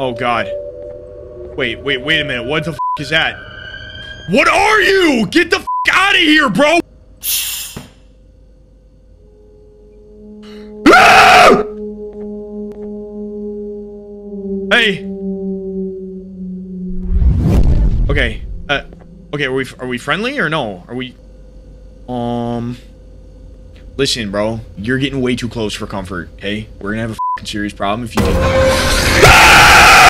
Oh god. Wait, wait, wait a minute. What the f is that? What are you? Get the f out of here, bro! Hey. Okay. Uh okay, are we are we friendly or no? Are we um Listen, bro. You're getting way too close for comfort, okay? We're going to have a fucking serious problem if you